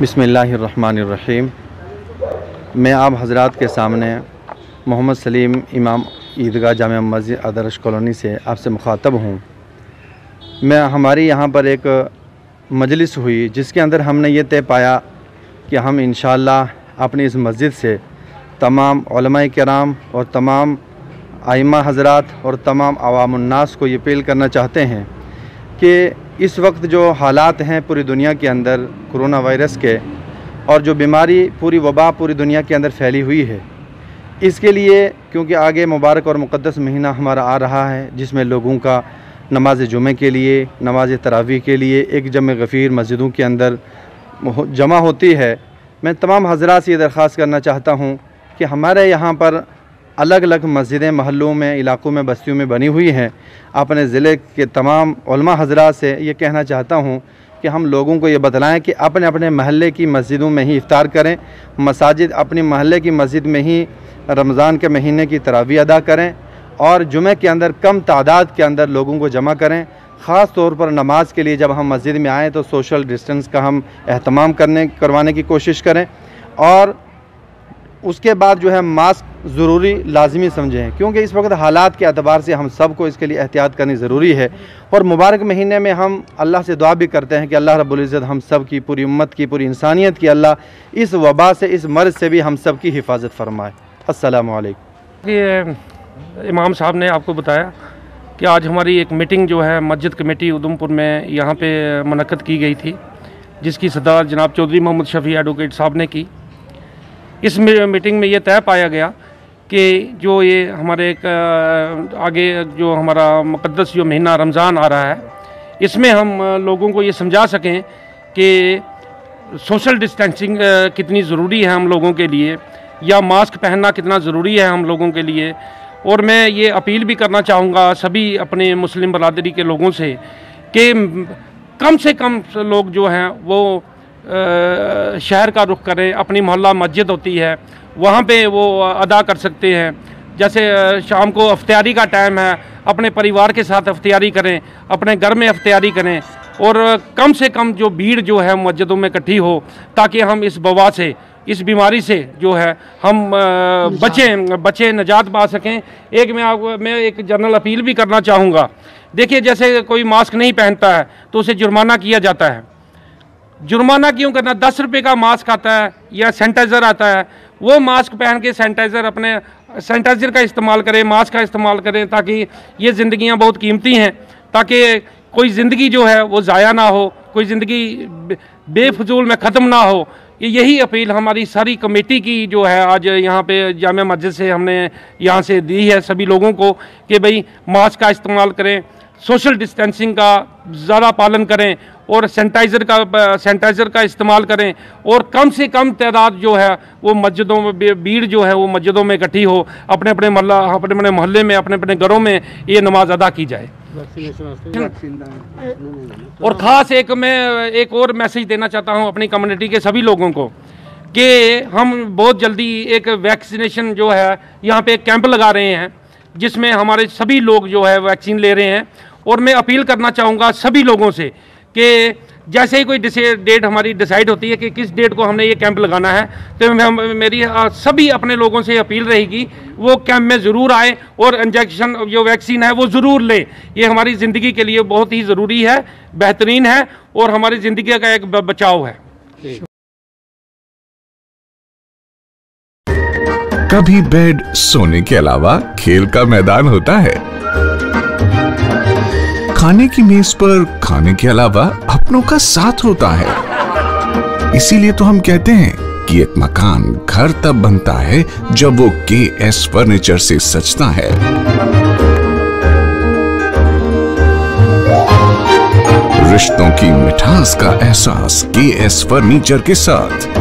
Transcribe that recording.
بسم اللہ الرحمن الرحیم۔ میں آپ حضرات کے سامنے محمد سلیم امام عیدگاہ جامع مسجد آدرش کالونی سے آپ سے مخاطب ہوں۔ میں ہماری یہاں پر ایک مجلس ہوئی جس کے اندر ہم نے یہ طے پایا کہ ہم انشاءاللہ اپنی اس مسجد سے تمام علماء کرام اور تمام آئمہ حضرات اور تمام عوام الناس کو یہ اپیل کرنا چاہتے ہیں کہ اس وقت جو حالات ہیں پوری دنیا کے اندر کرونا وائرس کے اور جو بیماری پوری وبا پوری دنیا کے اندر پھیلی ہوئی ہے، اس کے لیے کیونکہ آگے مبارک اور مقدس مہینہ ہمارا آ رہا ہے، جس میں لوگوں کا نماز جمعہ کے لیے، نماز تراویح کے لیے ایک جمع غفیر مسجدوں کے اندر جمع ہوتی ہے۔ میں تمام حضرات سے یہ درخواست کرنا چاہتا ہوں کہ ہمارے یہاں پر الگ الگ مسجدیں محلوں میں، علاقوں میں، بستیوں میں بنی ہوئی ہیں۔ اپنے ضلع کے تمام علماء حضرات سے یہ کہنا چاہتا ہوں کہ ہم لوگوں کو یہ بتلائیں کہ اپنے اپنے محلے کی مسجدوں میں ہی افطار کریں، مساجد اپنی محلے کی مسجد میں ہی رمضان کے مہینے کی تراویح ادا کریں اور جمعہ کے اندر کم تعداد کے اندر لوگوں کو جمع کریں۔ خاص طور پر نماز کے لیے جب ہم مسجد میں آئیں تو سوشل ڈسٹنس کا ہم اہتمام کرنے، کروانے کی کوشش کریں اور اس کے بعد جو ہے ماسک ضروری لازمی سمجھیں کیونکہ اس وقت حالات کے اعتبار سے ہم سب کو اس کے لیے احتیاط کرنی ضروری ہے۔ اور مبارک مہینے میں ہم اللہ سے دعا بھی کرتے ہیں کہ اللہ رب العزت ہم سب کی، پوری امت کی، پوری انسانیت کی اللہ اس وبا سے، اس مرض سے بھی ہم سب کی حفاظت فرمائے۔ السلام علیکم۔ یہ امام صاحب نے آپ کو بتایا کہ آج ہماری ایک میٹنگ جو ہے، مسجد کمیٹی ادھم پور میں یہاں پہ منعقد کی گئی تھی، جس کی صدارت جناب چودھری محمد شفیع ایڈوکیٹ صاحب نے کی۔ اس میٹنگ میں یہ طے پایا گیا کہ جو یہ ہمارے ایک آگے جو ہمارا مقدس جو مہینہ رمضان آ رہا ہے، اس میں ہم لوگوں کو یہ سمجھا سکیں کہ سوشل ڈسٹینسنگ کتنی ضروری ہے ہم لوگوں کے لیے، یا ماسک پہننا کتنا ضروری ہے ہم لوگوں کے لیے۔ اور میں یہ اپیل بھی کرنا چاہوں گا سبھی اپنے مسلم برادری کے لوگوں سے کہ کم سے کم لوگ جو ہیں وہ شہر کا رخ کریں، اپنی محلہ مسجد ہوتی ہے، وہاں پہ وہ ادا کر سکتے ہیں۔ جیسے شام کو افطیاری کا ٹائم ہے، اپنے پریوار کے ساتھ افطیاری کریں، اپنے گھر میں افطیاری کریں۔ اور کم سے کم جو بھیڑ جو ہے مسجدوں میں اکٹھی ہو، تاکہ ہم اس بوا سے، اس بیماری سے جو ہے، ہم بچیں، بچے نجات پا سکیں۔ ایک میں آپ، میں ایک جنرل اپیل بھی کرنا چاہوں گا۔ دیکھیے، جیسے کوئی ماسک نہیں پہنتا ہے، تو اسے جرمانہ کیا جاتا ہے۔ جرمانہ کیوں کرنا؟ دس روپے کا ماسک آتا ہے یا سینٹائزر آتا ہے، وہ ماسک پہن کے سینٹائزر اپنے سینٹائزر کا استعمال کریں ماسک کا استعمال کریں تاکہ یہ زندگیاں بہت قیمتی ہیں۔ تاکہ کوئی زندگی جو ہے وہ ضائع نہ ہو، کوئی زندگی بے فضول میں ختم نہ ہو۔ یہی اپیل ہماری ساری کمیٹی کی جو ہے آج یہاں پہ جامع مسجد سے ہم نے یہاں سے دی ہے سبھی لوگوں کو کہ بھئی ماسک کا استعمال کریں، سوشل ڈسٹینسنگ کا زیادہ پالن کریں۔ اور سینٹائزر کا سینٹائزر کا استعمال کریں اور کم سے کم تعداد جو ہے وہ مسجدوں میں بھیڑ جو ہے وہ مسجدوں میں اکٹھی ہو اپنے اپنے محلہ اپنے اپنے محلے میں اپنے اپنے گھروں میں یہ نماز ادا کی جائے۔ اور خاص ایک میں ایک اور میسیج دینا چاہتا ہوں اپنی کمیونٹی کے سبھی لوگوں کو کہ ہم بہت جلدی ایک ویکسینیشن جو ہے یہاں پہ ایک کیمپ لگا رہے ہیں جس میں ہمارے سبھی لوگ جو ہے ویکسین لے رہے ہیں۔ اور میں اپیل کرنا چاہوں گا سبھی لوگوں سے کہ جیسے ہی کوئی ڈیٹ ہماری ڈیسائیڈ ہوتی ہے کہ کس ڈیٹ کو ہم نے یہ کیمپ لگانا ہے، تو میری سبھی اپنے لوگوں سے اپیل رہے گی، وہ کیمپ میں ضرور آئیں اور انجیکشن، جو ویکسین ہے وہ ضرور لیں۔ یہ ہماری زندگی کے لیے بہت ہی ضروری ہے، بہترین ہے اور ہماری زندگی کا ایک بچاؤ ہے۔ کبھی بیڈ سونے کے علاوہ کھیل کا میدان ہوتا ہے؟ کھانے کی میز پر کھانے کے علاوہ اپنوں کا ساتھ ہوتا ہے۔ اسی لیے تو ہم کہتے ہیں کہ ایک مکان گھر تب بنتا ہے جب وہ کے ایس فرنیچر سے سچتا ہے۔ رشتوں کی مٹھاس کا احساس کے ایس فرنیچر کے ساتھ۔